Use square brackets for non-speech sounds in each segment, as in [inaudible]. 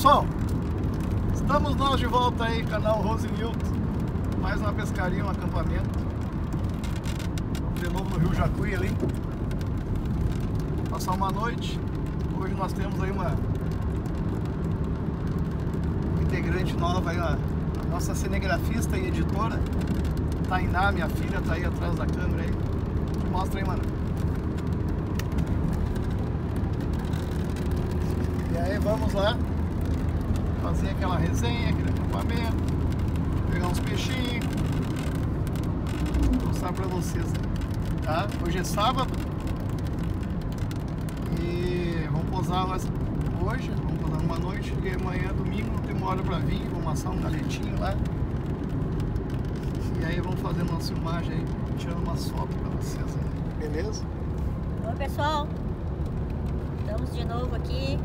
pessoal, estamos nós de volta aí, canal Rose Newton. Mais uma pescaria, um acampamento. De novo no Rio Jacuí ali. Passar uma noite. Hoje nós temos aí uma, integrante nova aí, a nossa cinegrafista e editora. Tainá, minha filha, tá aí atrás da câmera aí. Mostra aí, mano. E aí vamos lá fazer aquela resenha, aquele acampamento, pegar uns peixinhos, mostrar pra vocês, tá? Hoje é sábado e vamos pousar nós hoje, vamos pousar numa noite e amanhã, domingo, não tem uma hora pra vir, vamos assar um galetinho lá. E aí vamos fazer nossa filmagem aí, tirando umas fotos pra vocês aí, beleza? Oi pessoal, estamos de novo aqui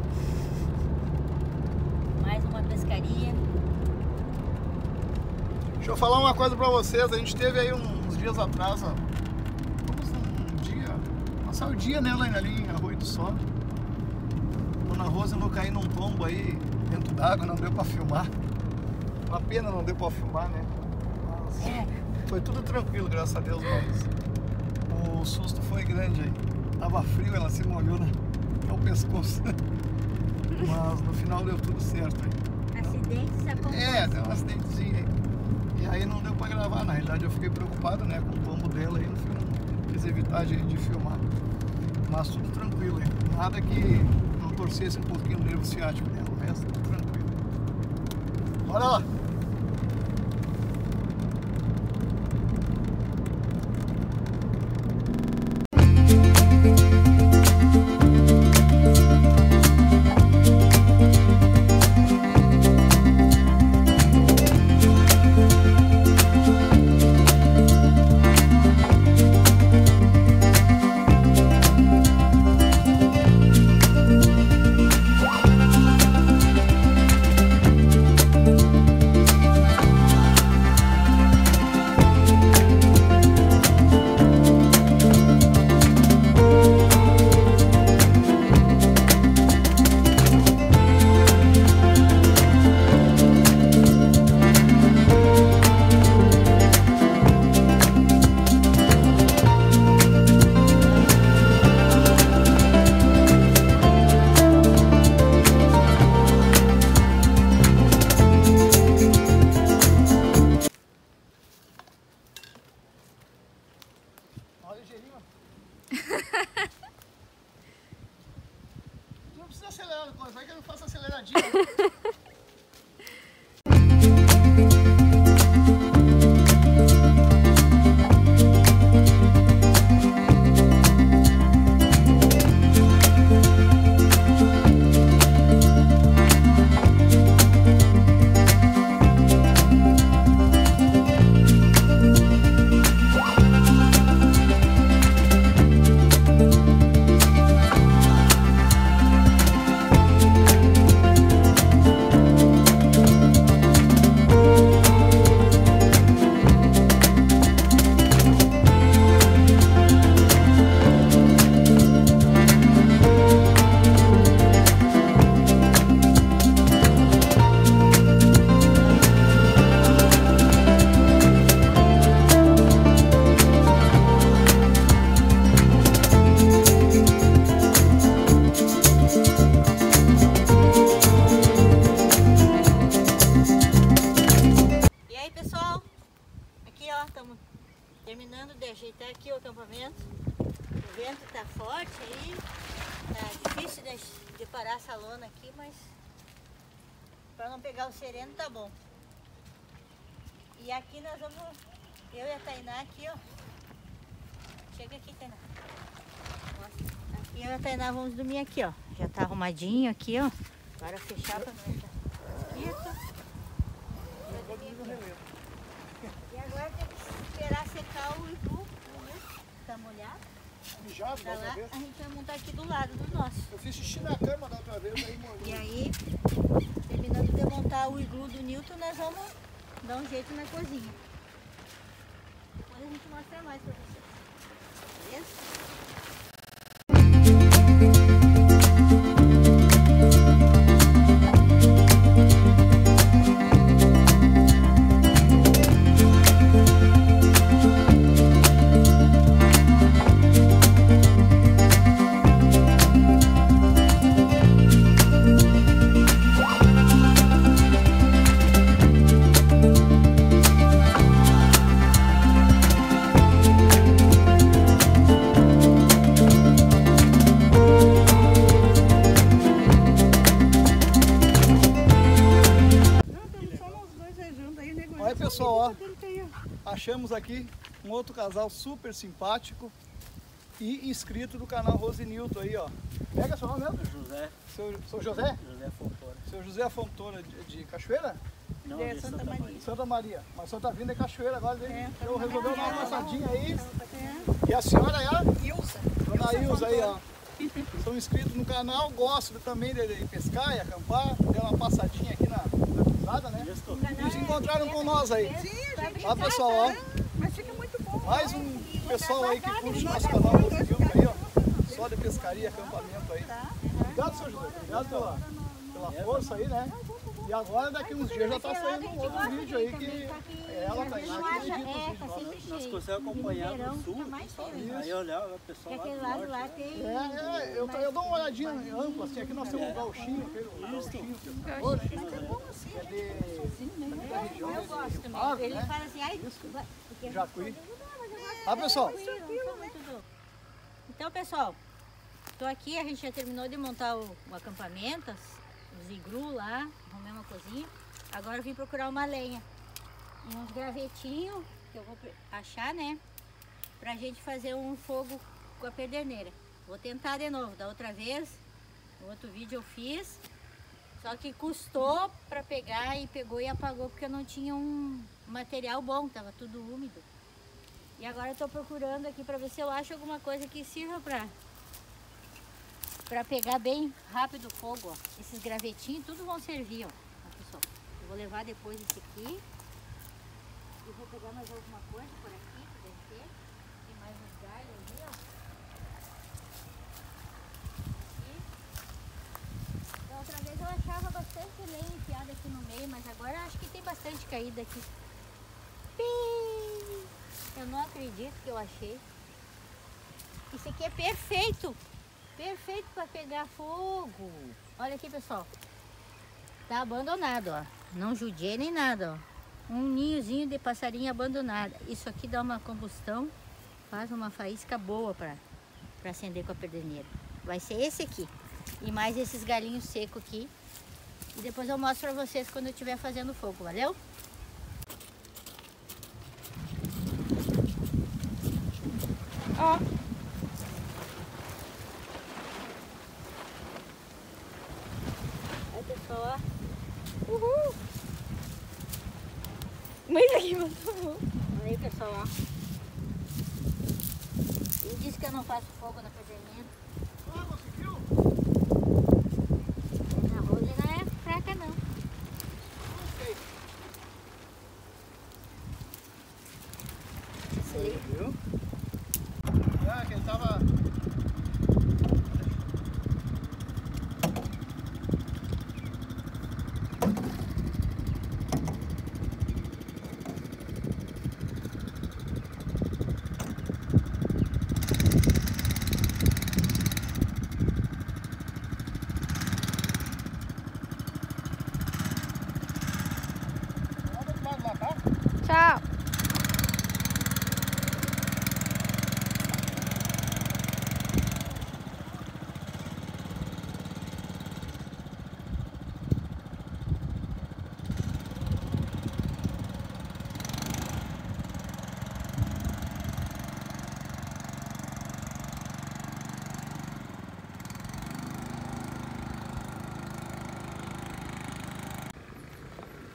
mais uma pescaria. Deixa eu falar uma coisa pra vocês, a gente teve aí uns dias atrás, ó. Vamos um dia. Passar o dia nela ali em Arroio do Sol. Dona Rosa não cair num tombo aí dentro d'água, não deu pra filmar. Uma pena não deu pra filmar, né? Mas É, foi tudo tranquilo, graças a Deus, mas o susto foi grande aí. Tava frio, ela se molhou né? até o pescoço. [laughs] Mas no final deu tudo certo acidentes acontecem. É, deu um acidentezinho. E aí não deu pra gravar, na realidade eu fiquei preocupado, né, com o tombo dela aí no filme. Quis evitar de, de filmar. Mas tudo tranquilo aí. Nada que não torcesse um pouquinho o nervo ciático dela, o resto tudo tranquilo. Bora lá! Não vai que eu faço aceleradinho. [laughs] de ajeitar aqui o acampamento. O vento tá forte aí, tá difícil de, de parar essa lona aqui, mas para não pegar o sereno tá bom. E aqui nós vamos, eu e a Tainá aqui ó, chega aqui Tainá. Aqui eu e a Tainá vamos dormir aqui ó, já tá arrumadinho aqui ó, agora fechar para nós tá quieto. E agora tem que esperar secar o iglu, né? Tá molhado. Mijado da outra lá, vez. a gente vai montar aqui do lado do nosso. Eu fiz xixi na cama da outra vez, aí molhou. E aí, terminando de montar o iglu do Newton, nós vamos dar um jeito na cozinha. Depois a gente mostra mais pra vocês. Beleza? Outro casal super simpático e inscrito do canal Rosinilton aí, ó. Pega seu nome mesmo? José, Seu, seu José? José Fontoura. Seu José Fontoura de, de Cachoeira? Não, De de Santa Santa Maria. Maria. Santa Maria. Mas o senhor tá vindo de Cachoeira agora, daí É, eu resolveu dar uma passadinha aí. É. E a senhora é a Ilsa. Dona Ilza aí, ó. [laughs] São inscritos no canal, gostam também de, de pescar e acampar. Deu uma passadinha aqui na, na cruzada, né? E se encontraram com nós aí. Sim, a gente Ó, pessoal, ó. Mas fica. Mais um pessoal aí que curte nosso canal Rosinilton aí, ó. Só de pescaria e acampamento aí. Obrigado, seu José. Obrigado pela, pela força aí, né? E agora, daqui uns dias já tá saindo um outro vídeo aí que ela tá aí lá que edita os É, vídeos tá Nós conseguimos acompanhar do sul. cheio. Aí olhava o pessoal lá aquele do lado norte. lá né? tem... É, é, eu, eu dou uma olhadinha ampla, assim, aqui nós temos um gauchinho, aquele gauchinho, pescador, é de, da região Eu de gosto Rio também. Ele né? fala assim, ai, Jacuí. Ah, pessoal, Então, pessoal, tô aqui, a gente já terminou de montar o, o acampamento, os igru lá, arrumei uma cozinha. Agora vim procurar uma lenha e uns gravetinhos que eu vou achar, né? Pra gente fazer um fogo com a pederneira. Vou tentar de novo, da outra vez, no outro vídeo eu fiz, só que custou pra pegar e pegou e apagou porque eu não tinha um material bom, tava tudo úmido. E agora eu tô procurando aqui pra ver se eu acho alguma coisa que sirva pra, pra pegar bem rápido o fogo, ó. Esses gravetinhos, tudo vão servir, ó. Pessoal. Eu vou levar depois esse aqui. E vou pegar mais alguma coisa por aqui, que deve ter. Tem mais uns galhos ali, ó. Outra vez eu achava bastante lenha enfiada aqui no meio, mas agora acho que tem bastante caída aqui. Pi! Eu não acredito que eu achei. Isso aqui é perfeito. Perfeito para pegar fogo. Olha aqui, pessoal. Tá abandonado, ó. Não judiei nem nada, ó. Um ninhozinho de passarinho abandonado. Isso aqui dá uma combustão, faz uma faísca boa para acender com a pederneira. Vai ser esse aqui. E mais esses galinhos secos aqui. E depois eu mostro para vocês quando eu estiver fazendo fogo, valeu? Ó, Aí, pessoal, ó. uhul. Mas aqui muito bom. Olha aí, pessoal, ó. Ele disse que eu não faço fogo na pederneira. Ah, conseguiu? A Rose não é fraca, não. Não sei. Sei. Viu? Ah, que ele tava. Vamos lá, tá? Tchau.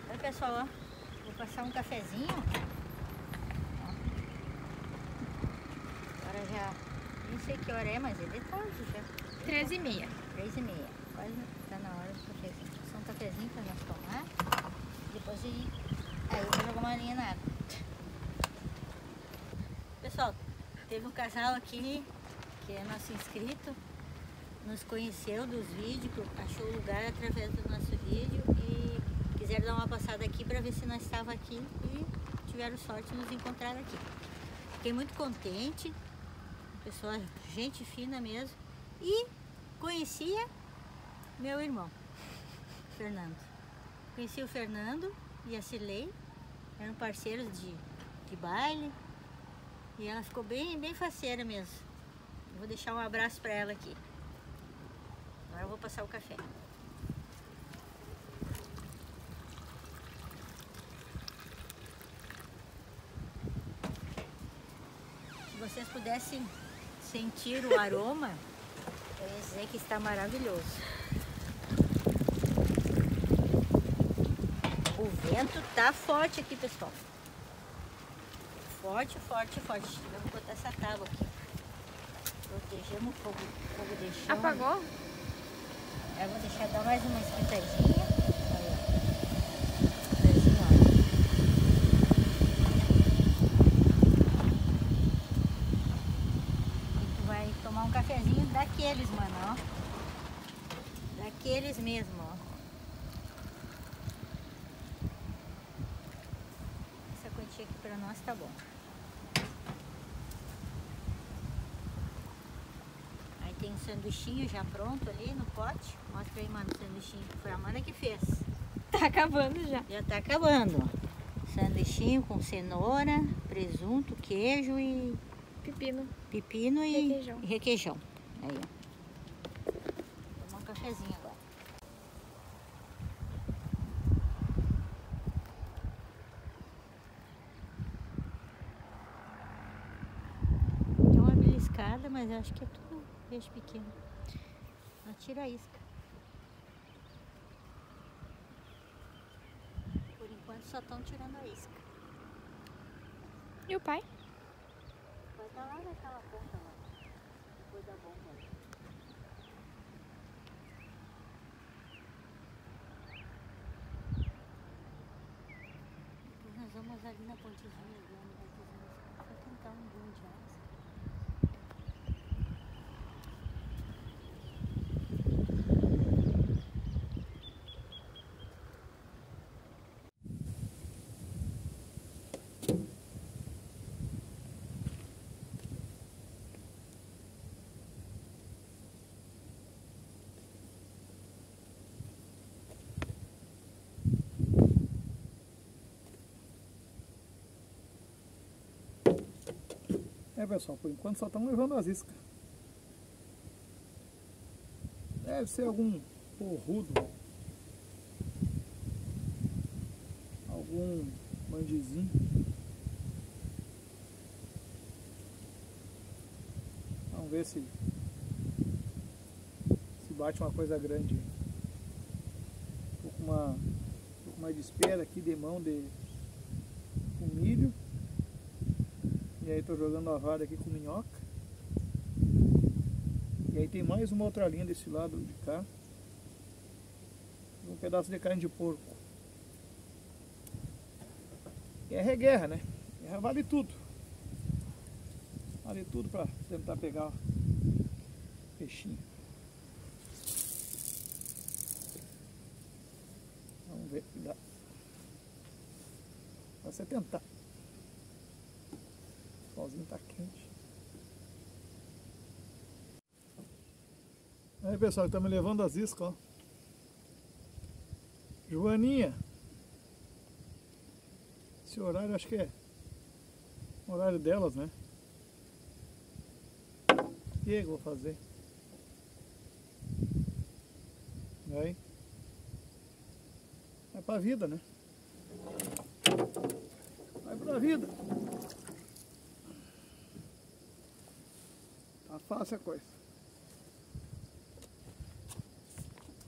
Olha, pessoal, ó. Vou passar um cafezinho. Ó. Agora já. Nem sei que hora é, mas é de tarde já. 13 e meia. Três e meia. Quase tá na hora do cafezinho. Só um cafezinho pra nós tomar. Depois ir. Aí eu vou jogar uma linha na água. Pessoal, teve um casal aqui que é nosso inscrito. Nos conheceu dos vídeos, achou o lugar através do nosso vídeo e quiseram dar uma passada aqui para ver se nós estava aqui e tiveram sorte de nos encontrar aqui. Fiquei muito contente, pessoa, gente fina mesmo. E conhecia meu irmão, [laughs] Fernando. Conheci o Fernando e a Cirlei, eram parceiros de, de baile. E ela ficou bem, bem faceira mesmo. Vou deixar um abraço para ela aqui. Agora eu vou passar o café. Vocês pudessem sentir o aroma, eu ia dizer que está maravilhoso. O vento tá forte aqui, pessoal. Forte, forte, forte. Vamos botar essa tábua aqui. Protegemos o fogo, fogo de chão. Apagou? Eu vou deixar dar mais uma espetadinha. Aí, ó. Espetadinha, ó. E tu vai tomar um cafezinho daqueles, mano, ó. Daqueles mesmo, ó. Essa quantia aqui pra nós tá bom. Aí tem um sanduichinho já pronto ali no pote. Mostra aí, mano, o sanduichinho. Foi a mana que fez. Tá acabando já. Já tá acabando. ó. Sanduichinho com cenoura, presunto, queijo e Pepino. pepino e Requeijão. e requeijão. Aí, ó. Tomar um cafezinho agora. Tem uma beliscada, mas eu acho que é tudo peixe pequeno. Ela tira a isca. Por enquanto só estão tirando a isca. E o pai? Vai estar lá naquela ponta lá. Depois da bomba. Depois nós vamos ali na pontezinha, ali tentar um bom de É pessoal, por enquanto só estamos levando as iscas. Deve ser algum porrudo. Algum mandizinho. Vamos ver se se bate uma coisa grande. Tô com uma, uma de espera aqui de mão de com milho. E aí tô jogando a vara aqui com minhoca. E aí tem mais uma outra linha desse lado de cá. Um pedaço de carne de porco. E é reguerra, né? Guerra vale tudo. Vale tudo pra tentar pegar o peixinho. Vamos ver se dá. Pra você tentar. Solzinho tá quente. Aí pessoal, estamos levando as iscas, ó. Joaninha. Esse horário acho que é horário delas, né? O que eu vou fazer? Aí. É pra vida, né? Vai pra vida. Fácil a coisa.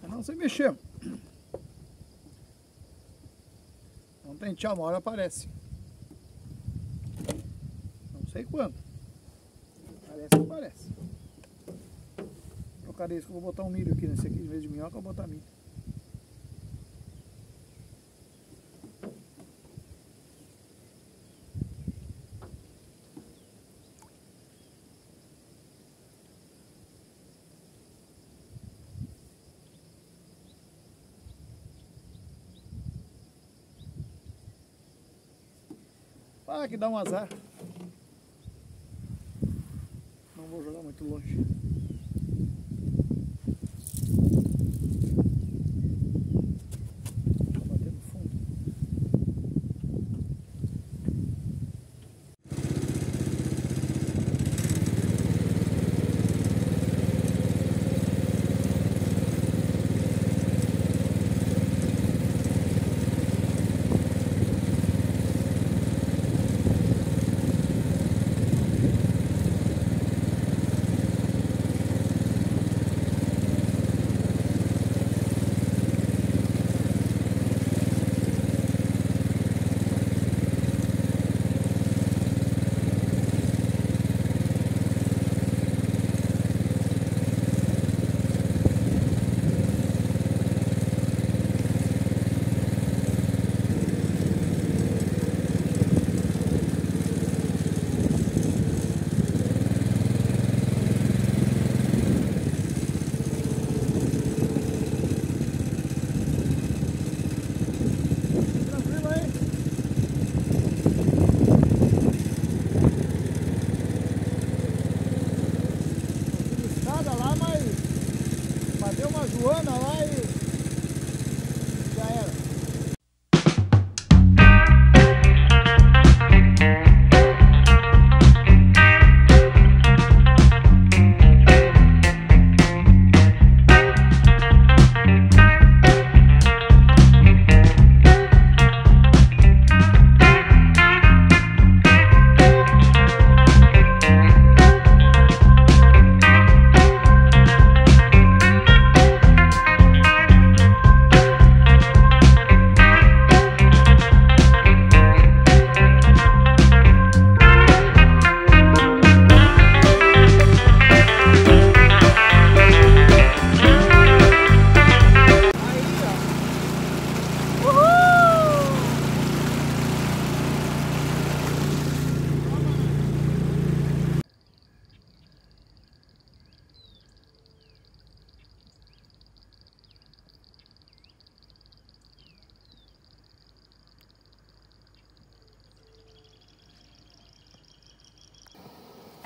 É não se mexer. Não tem tchau, uma hora aparece. Não sei quando. Parece que aparece. Trocarei isso que eu vou botar um milho aqui nesse aqui, em vez de minhoca, eu vou botar milho. Ah, que dá um azar. Não vou jogar muito longe.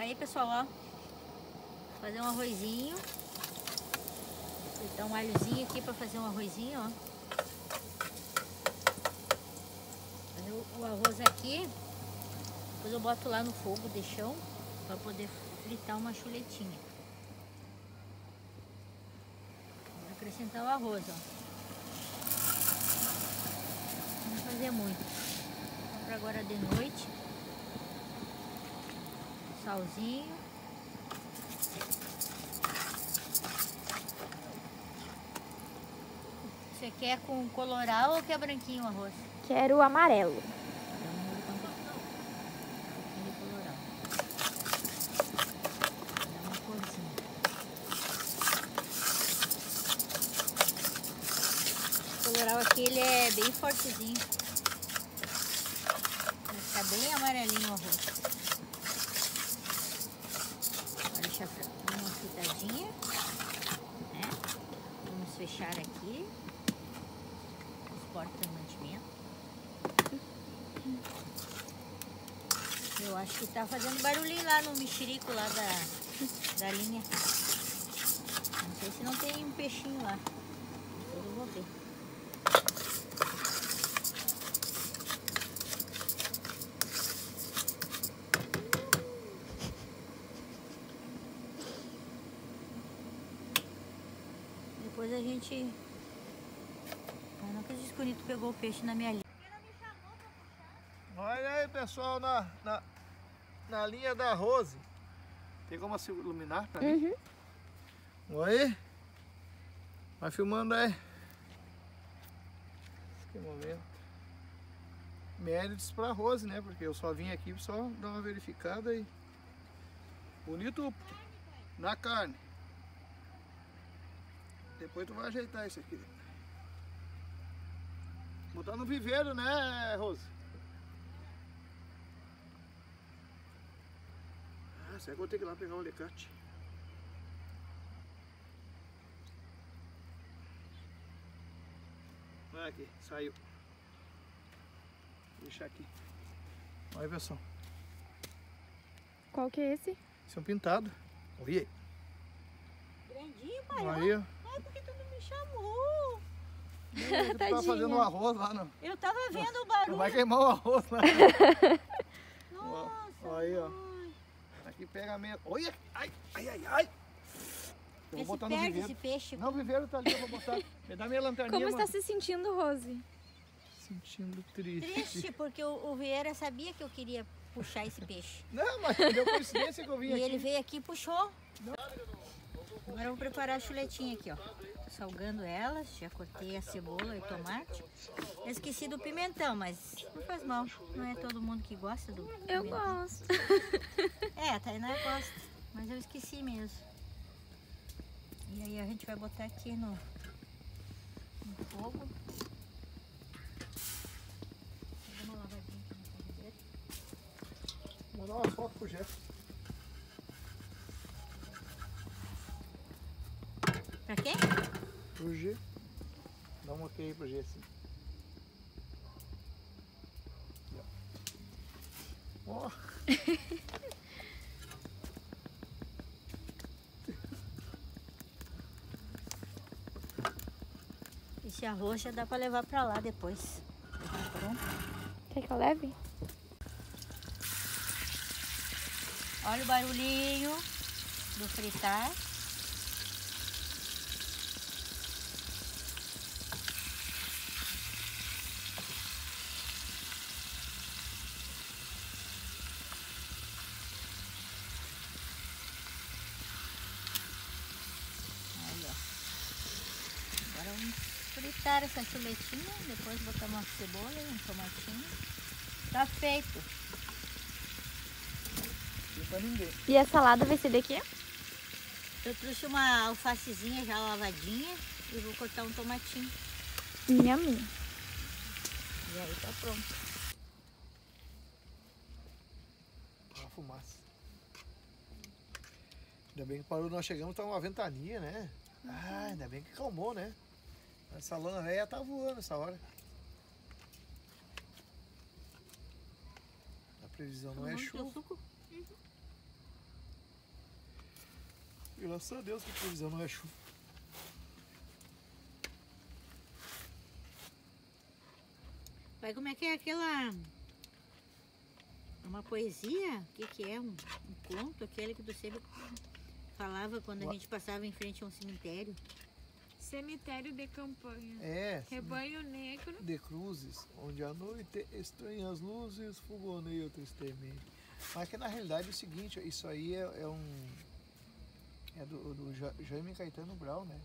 Aí, pessoal, ó. Fazer um arrozinho. Fritar um alhozinho aqui pra fazer um arrozinho, ó. Fazer o, o arroz aqui. Depois eu boto lá no fogo de chão pra poder fritar uma chuletinha. Vou acrescentar o arroz, ó. Não vou fazer muito. Compro agora de noite. Salzinho. Você quer com coloral ou quer branquinho o arroz? Quero o amarelo. O coloral aqui ele é bem fortezinho. Vai ficar bem amarelinho o arroz. Agora deixar fra- dar Né? Vamos fechar aqui. Os portas de mantimento. Eu acho que tá fazendo barulhinho lá no mexerico lá da, da linha. Não sei se não tem um peixinho lá. Depois eu vou ver. Depois a gente. Eu não acredito que o Nito pegou o peixe na minha linha. Olha aí, pessoal, na, na, na linha da Rose. Tem como se iluminar pra mim? Uhum. Oi? Vai filmando aí. Que momento. Méritos pra Rose, né? Porque eu só vim aqui só dar uma verificada aí. Bonito na carne. Depois tu vai ajeitar isso aqui. Botar no viveiro, né, Rose? Ah, será que eu vou ter que ir lá pegar o alicate? Olha aqui, saiu. Vou deixar aqui. Olha, pessoal. Qual que é esse? Esse é um pintado. Olha aí. Grandinho, pai. Aí, ó. Ai, por que tu não me chamou? [laughs] Tá Tadinha. fazendo o arroz lá, não. Eu tava vendo o Não barulho. vai queimar o arroz lá. [laughs] Nossa, Aí, ó. Aqui pega a meia. Olha! Ai, ai, ai, ai! Eu vou Esse botar no perde viveiro. esse peixe. Não, o viveiro tá ali, eu vou botar. Me dá minha lanterninha, Como está mano. se sentindo, Rose? Sentindo triste. Triste, porque o, o Vieira sabia que eu queria puxar esse peixe. Não, mas deu coincidência que eu vim E aqui. ele veio aqui e puxou. Agora eu vou preparar a chuletinha aqui, ó. Salgando elas, já cortei a cebola e o tomate. Eu esqueci do pimentão, mas não faz mal. Não é todo mundo que gosta do Eu pimentão. gosto. [laughs] É, a Tainá gosta, mas eu esqueci mesmo. E aí a gente vai botar aqui no, no fogo. Vou dar uma lavadinha aqui frigideira. Vou dar uma foto pro Jeff. Pra quem? Pro G. Dá um ok aí pro G, assim. Ó. Ó. Esse arroz já dá pra levar pra lá depois. Tá pronto. Quer que eu leve? Olha o barulhinho do fritar. Aí, ó. Agora vamos fritar essa chuletinha, depois botar uma cebola e um tomatinho. Tá feito. E a salada vai ser daqui? Eu trouxe uma alfacezinha já lavadinha e vou cortar um tomatinho. Minha minha. E aí tá pronto. Ó a fumaça. Ainda bem que parou, nós chegamos, tá uma ventania, né? Ah, ainda bem que calmou, né? Essa lã velha tá voando essa hora. A previsão não é chuva. suco? Graças a Deus que previsão não é chuva. Pai, como é que é aquela. Uma poesia? O que, que é? Um, um conto? Aquele que você falava quando a gente passava em frente a um cemitério. Cemitério de campanha. É, Rebanho negro. de cruzes, onde à noite estranhas luzes fogoneiam tristemente. Mas que na realidade é o seguinte, isso aí é, é um. É do, do Ja- Jaime Caetano Brau, né?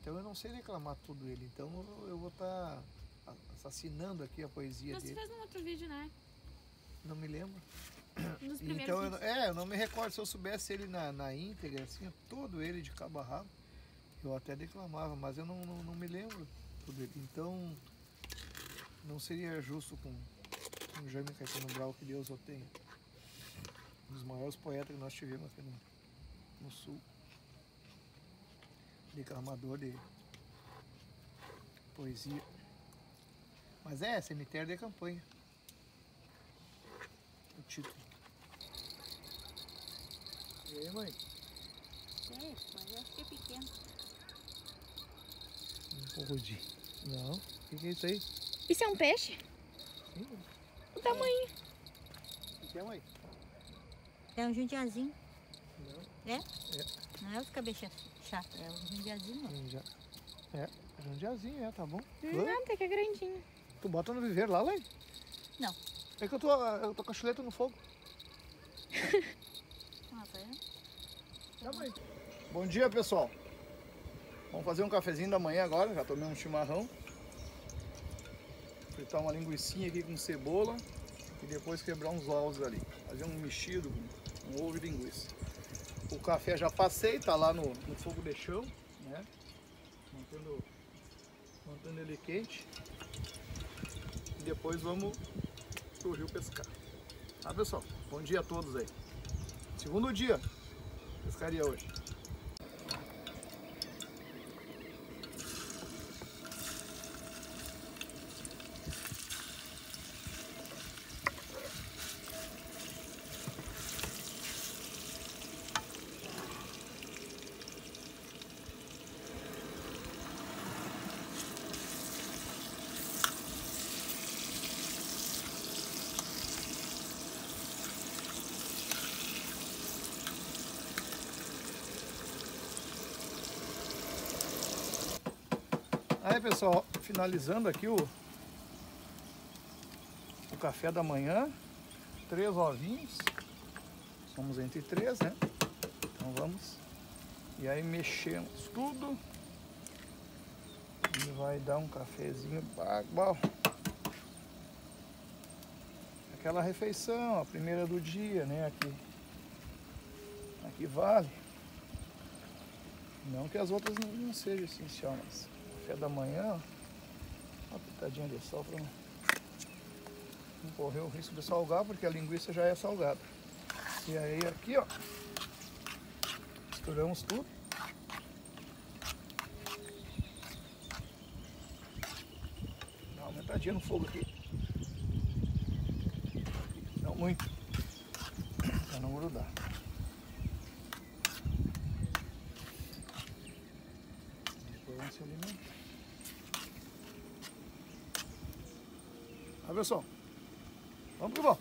Então eu não sei declamar tudo ele. Então eu- eu vou estar assassinando aqui a poesia Você dele. fez num outro vídeo, né? Não me lembro. Um primeiros Então, eu, é, eu não me recordo. Se eu soubesse ele na, na íntegra, assim, todo ele de cabo a rabo, eu até declamava, mas eu não, não, não me lembro tudo ele. Então, não seria justo com, com o Jaime Caetano Brau, que Deus o tenha. Um dos maiores poetas que nós tivemos aqui no, no Sul. Declamador de poesia. Mas é, cemitério de campanha. O título. E aí, mãe? Sei, mas eu acho que é pequeno. Um pouco de. Não. O que, que é isso aí? Isso é um peixe? Sim. O tamanho. O que é, mãe? É um jundiazinho. Não. É? Não é os cabeça chata, é um jundiazinho. Jundia. É, jundiazinho, é, tá bom. Não, até que é grandinho. Tu bota no viveiro lá, Lê? Não. É que eu tô, eu tô com a chuleta no fogo. [laughs] Ah, tá vendo? Tá, mãe. Bom dia, pessoal. Vamos fazer um cafezinho da manhã agora, já tomei um chimarrão. Fritar uma linguiçinha aqui com cebola e depois quebrar uns ovos ali. Fazer um mexido com um ovo e linguiça. O café já passei, tá lá no, no fogo de chão, né? Mantendo, mantendo ele quente. E depois vamos pro rio pescar. Tá, pessoal? Bom dia a todos aí. Segundo dia, pescaria hoje. Aí pessoal, finalizando aqui o, o café da manhã, três ovinhos, somos entre três, né? Então vamos, e aí mexemos tudo e vai dar um cafezinho bagual. Aquela refeição, a primeira do dia, né? Aqui, aqui vale. Não que as outras não, não sejam essencial, mas café da manhã, uma pitadinha de sal para não, correr o risco de salgar, porque a linguiça já é salgada. E aí aqui, ó, misturamos tudo. Dá uma aumentadinha no fogo aqui. Não muito, [clears throat] para não grudar. Depois vamos se alimentar. Tá, pessoal? Vamos que vamos.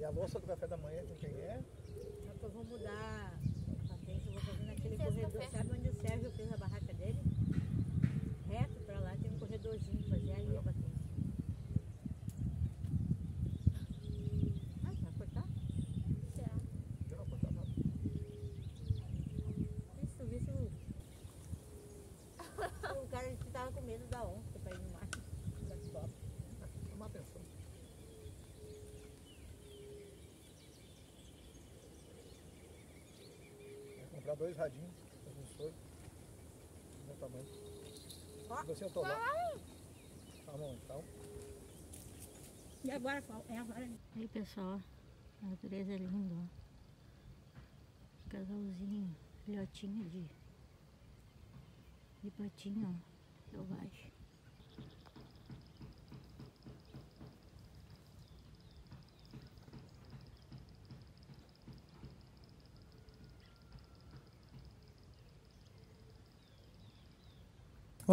E a louça do café da manhã com quem é? Depois vou mudar a patente, eu vou fazer naquele corredor. Sabe onde o Sérgio fez a barraca dele? Reto pra lá tem um corredorzinho, fazer ali a patente. Ah, vai cortar? Será? Eu não vou cortar nada. Se tu visse o... o cara que tava com medo da onça pra ir no mar. Da copa. Chama atenção. Vou comprar dois radinhos, um soro. Do meu tamanho. Ó. Você eu tô lá. Tá bom, então. E agora qual? É agora. Aí pessoal, a natureza é linda, ó. Casalzinho, filhotinho de, de patinho, ó, eu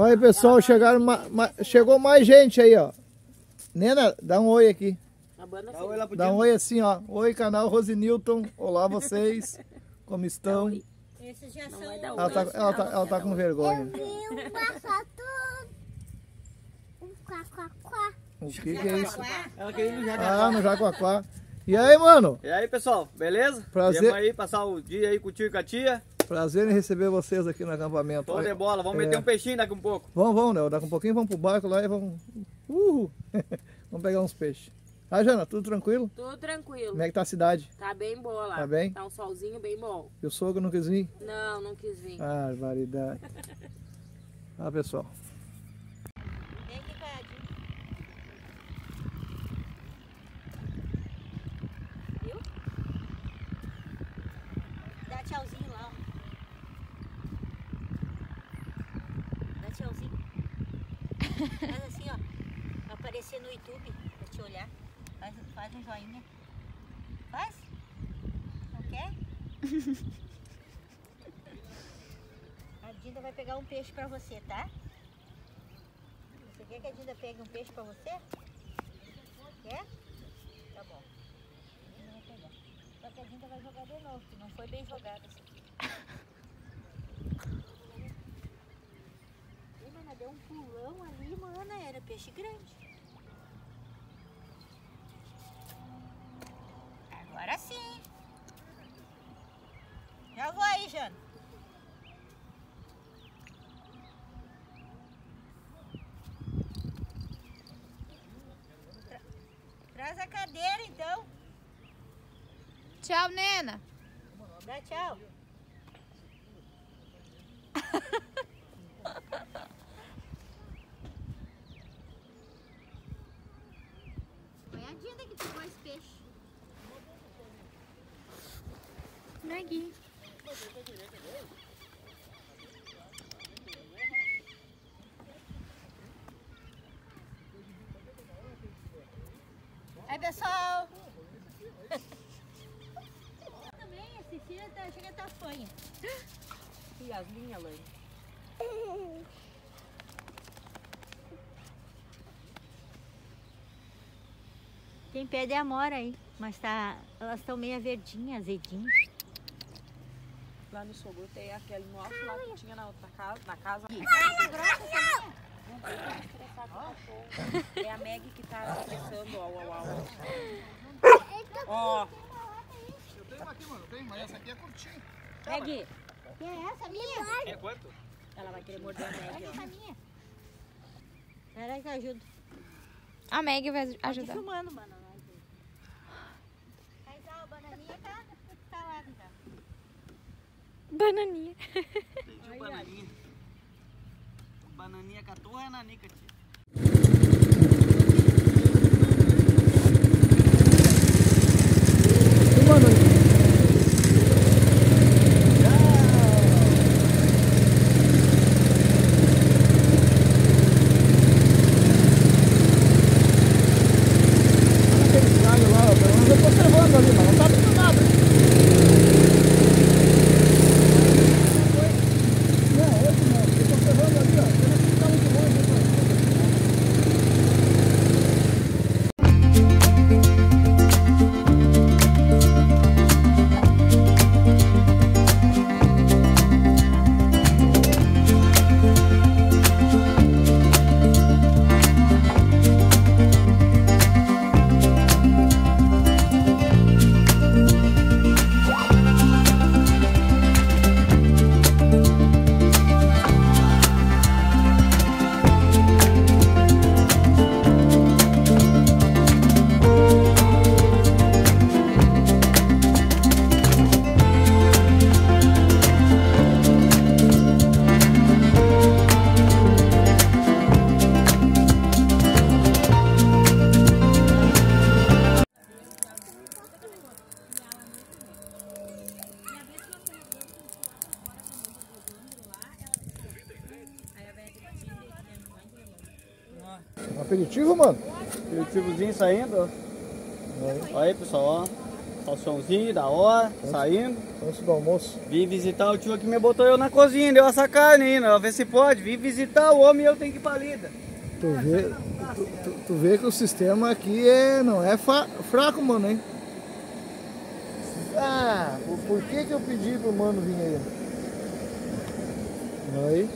acho. Pessoal, chegaram ma ma chegou mais gente aí, ó. Nena, dá um oi aqui. Dá, oi lá pro dá um oi assim, ó. Oi, canal Rosinilton. Olá vocês. Como estão? Esses já são. Ela tá, ela, tá, ela tá com vergonha. Eu vi o que, que é isso? Ela queria ir no Jacaré. Ah, no Jacuaquá. E aí, mano? E aí, pessoal, beleza? Prazer. Viemos aí passar o dia aí com o tio e com a tia. Prazer em receber vocês aqui no acampamento. Show de bola. Vamos É. meter um peixinho daqui um pouco. Vamos, vamos, né? Daqui um pouquinho vamos pro barco lá e vamos. Uhul. [laughs] vamos pegar uns peixes. Ah, Jana, tudo tranquilo? Tudo tranquilo. Como é que tá a cidade? Tá bem boa lá. Tá bem? Tá um solzinho bem bom. E o sogro não quis vir? Não, não quis vir. Ah, variedade. [laughs] Ah, pessoal. Vem aqui, Cadinho. Viu? Dá tchauzinho lá, ó. Dá tchauzinho. Faz assim, ó. Pra aparecer no YouTube, pra te olhar. Faz, faz um joinha. Faz? Não quer? [laughs] A Dinda vai pegar um peixe pra você, tá? Você quer que a Dinda pegue um peixe pra você? Quer? Tá bom. A Dinda vai pegar. Só que a Dinda vai jogar de novo, que não foi bem jogada essa aqui. Ih, mana, deu um pulão ali, mana. Era peixe grande. Agora sim. Já vou aí, Jana. Traz a cadeira, então. Tchau, Nena. Dá tchau. Foi a Dinda que pegou esse peixe. Maggie. Aí, pessoal. Também, a Cecília tá, chega a estar fanha. E as linhas, Lani? Tem pé de amora aí, mas tá, elas estão meio verdinhas, azedinhas. Lá no sogro tem aquele nosso lá que tinha na outra casa, na casa. É a Meg que tá estressando, ó, ó, ó. Ó, Eu tenho uma aqui, mano. Tem, mas essa aqui é curtinha. Meg, Que é essa minha? É quanto? ela vai querer morder a Meg, essa minha. Peraí que eu ajudo. A Meg vai Tá ajudar. filmando, mano. Aí tá, o bananinha tá, tá lá já. Bananinha. Entendi bananinha. Bananinha catou é nanica, tia. Aperitivo, mano? Aperitivozinho saindo, ó. Olha aí, pessoal, ó. Ó o somzinho da hora, saindo. Antes do almoço. Vim visitar o tio que me botou eu na cozinha, deu essa carne ainda, ver se pode. Vim visitar o homem e eu tenho que ir pra lida. Tu vê, tu, tu- tu vê que o sistema aqui é, não é fraco, mano, hein? Ah, por, por que que eu pedi pro mano vir aí? Aí,